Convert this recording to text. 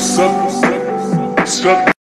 suck, suck.